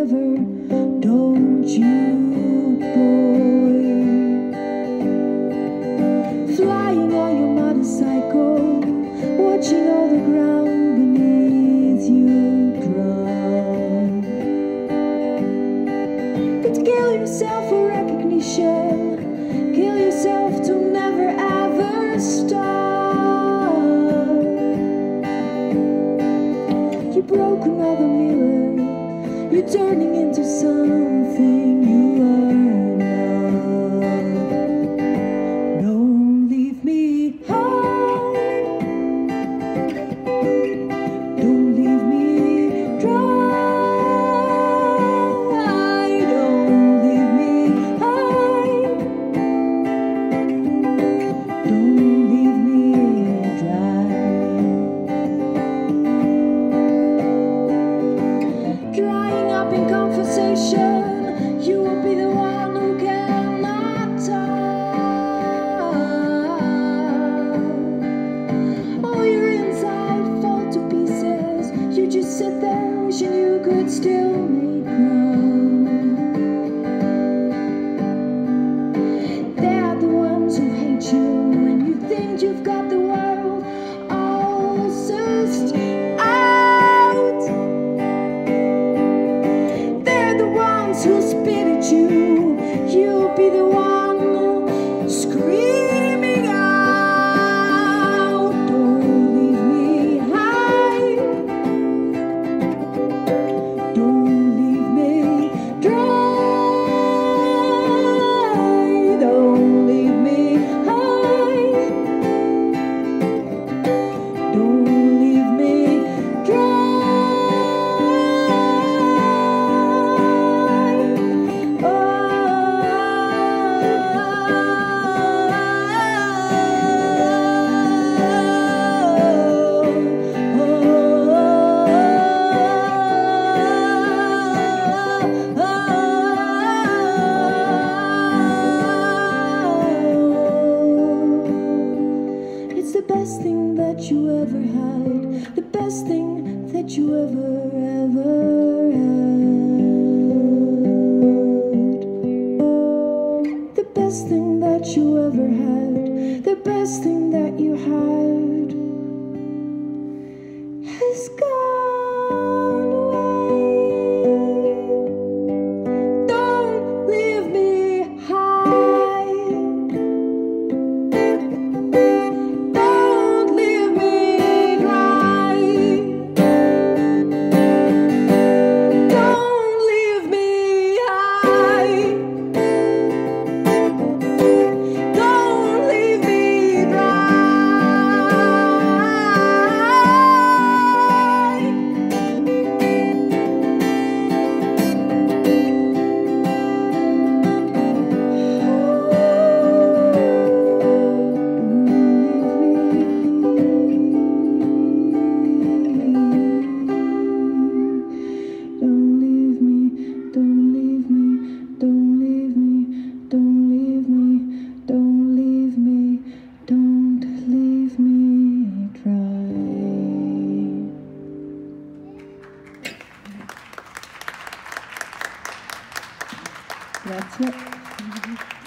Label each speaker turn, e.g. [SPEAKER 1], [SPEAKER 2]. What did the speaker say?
[SPEAKER 1] forever, don't you, boy? Flying on your motorcycle, watching all the ground beneath you drown. You'd kill yourself for recognition. turning into sun. the best thing that you ever had, the best thing that you ever, ever had. The best thing that you ever had, the best thing that That's it.